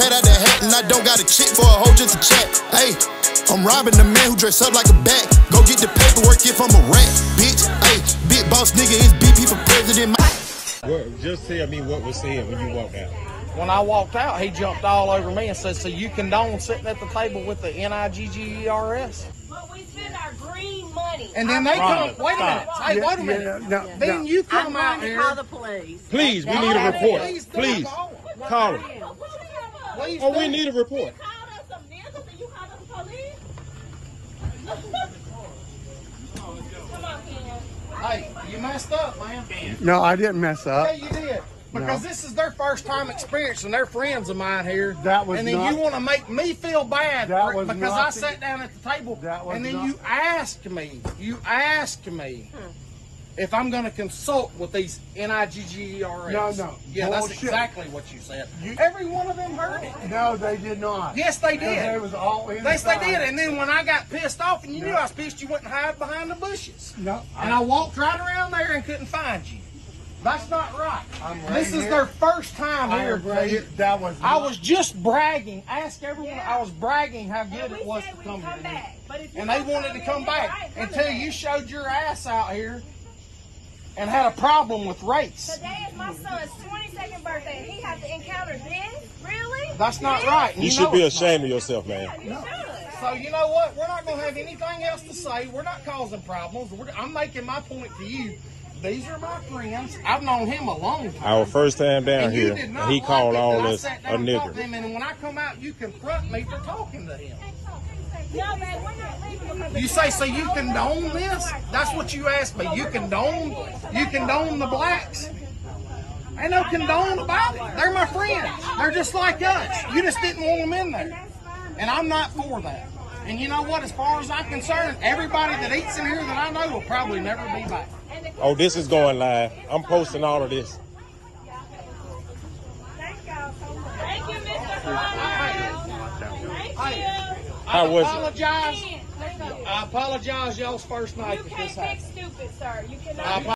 cat out the hat, and I don't got a chick for a hoe just to chat. Hey, I'm robbing the man who dress up like a bat. Go get the paperwork if I'm a rat, bitch. Hey, big boss nigga is BP for president. What, just tell me what was said when you walked out. When I walked out, he jumped all over me and said, "So you condone sitting at the table with the N I G G E R S?" But we spend our green money. And then they Rhonda, come. Wait a minute. Hey, Yeah, wait a minute. yeah, no, no, then no. you I'm come out going to here. call the police. Please, we need a report. Please. Please, Call it. Call it. Oh, do. we need a report. called us some niggas and you called us police? Come on, Ken. Hey, you messed up, man. No, I didn't mess Yeah, up. you did. Because this is their first time experiencing. They're friends of mine here. That was and then not- you want to make me feel bad That for- was because I the- sat down at the table That was and then not- you asked me, you asked me hmm. If I'm going to consult with these N-I-G-G-E-R-S. No, no. Yeah, that's exactly what you said. You- Every one of them heard it. No, they did not. Yes, they did. They was all in. Yes, they did. And then when I got pissed off and you knew I was pissed, you went and hid behind the bushes. No, And I walked right around there and couldn't find you. That's not right. I'm right this is here. their first time I here. am right here. That was. I was just bragging. Ask everyone. I was bragging how good And it was to we come come here. back. But if And they wanted to in, come back right, until back. you showed your ass out here and had a problem with race. Today is my son's 22nd birthday and he had to encounter this? Really? That's not This? right. and You should be it's not. ashamed of yourself, man. You should. So you know what? We're not going to have anything else to say. We're not causing problems. We're, I'm making my point to you. These are my friends. I've known him a long time. Our first time down and here, and he like called it all that us a and nigger. him, and when I come out, you confront me for talking to him. No, man, we're not leaving because You say, so you condone this? That's what you asked me. You condone, you condone the blacks? Ain't no condone about it. They're my friends. They're just like us. You just didn't want them in there. And I'm not for that. And you know what? As far as I'm concerned, everybody that eats in here that I know will probably never be back. Oh, this is going live. I'm posting all of this. Thank y'all so much. Thank you, Mr. Brown. Thank you. I was apologize. Ken, let's go. I apologize y'all's first night You can't this pick happened. stupid, sir. You cannot.